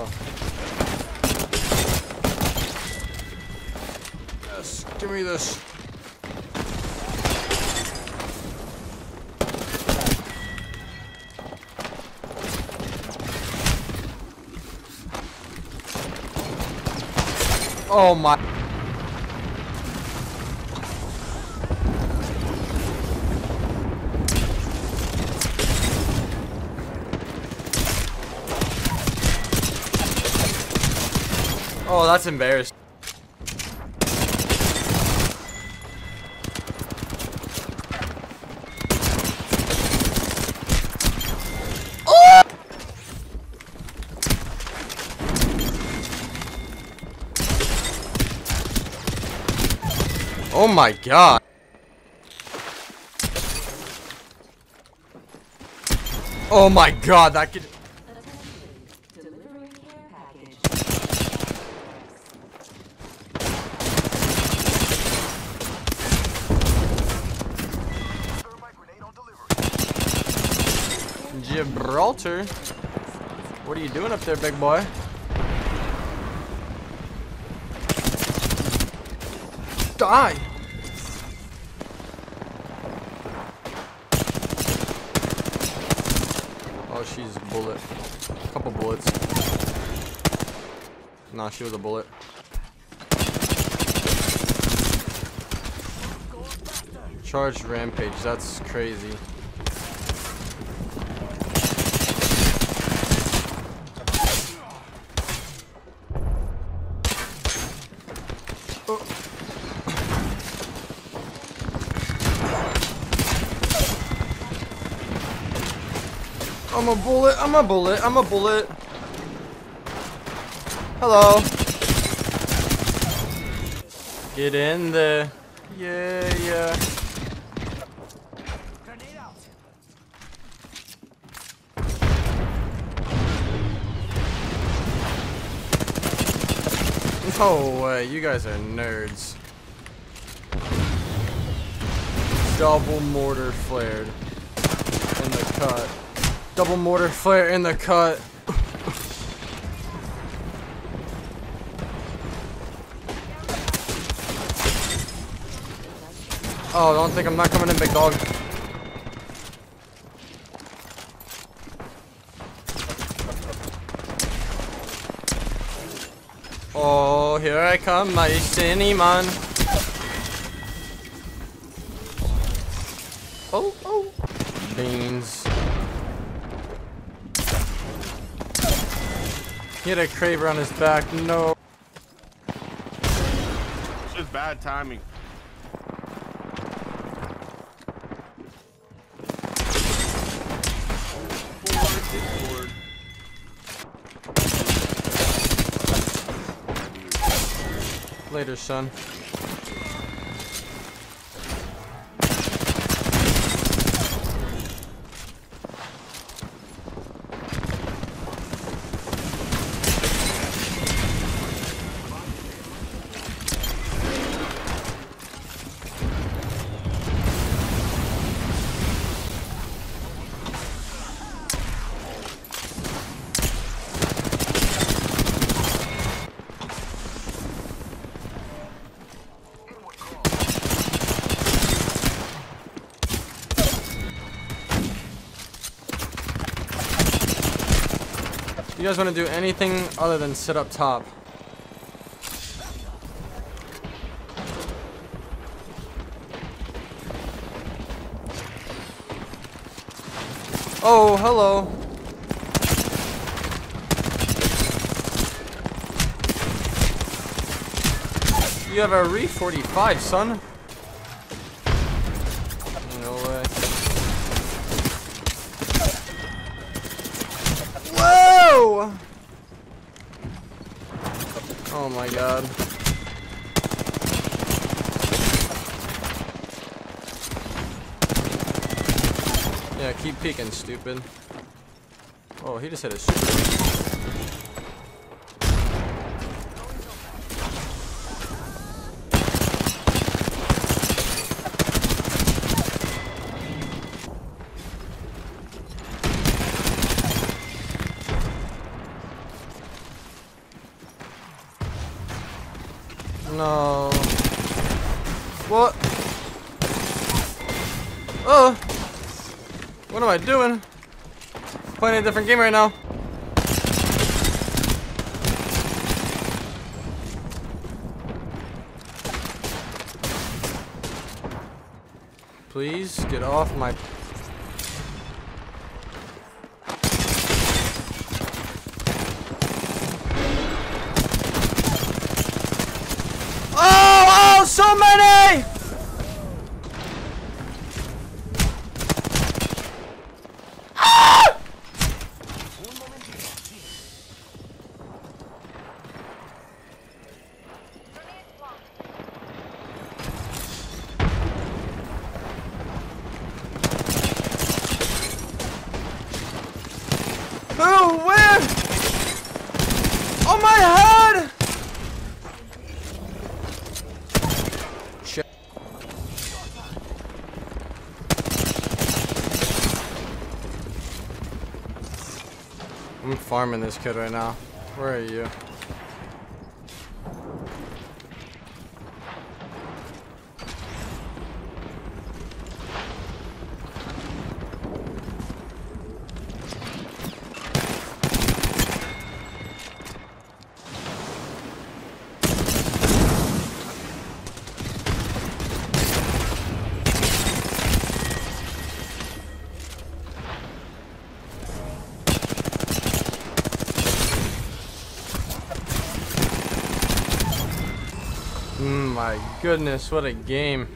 Oh. Yes, give me this. Oh my. That's embarrassing. Oh! Oh my god. Oh my god, that could Gibraltar. What are you doing up there, big boy? Die. Oh, she's bullet. a couple bullets. Nah, she was a bullet. Charged rampage. That's crazy. I'm a bullet. I'm a bullet. I'm a bullet. Hello. Get in there. Yeah, yeah. No way, you guys are nerds. Double mortar flared in the cut. Double mortar flare in the cut. oh, don't think I'm not coming in, big dog. Oh, here I come, my skinny man. Oh, oh. Beans. He had a Kraber on his back. No. It's just bad timing. Later, son. You guys want to do anything other than sit up top? Oh, hello. You have a Re 45, son. Oh my god. Yeah, keep peeking, stupid. Oh, he just hit a. No. What? Oh! What am I doing? Playing a different game right now. Please get off my Oh, oh, so many! Ah! Oh, where? On oh, my head! I'm farming this kid right now. Where are you? Mm, my goodness, what a game.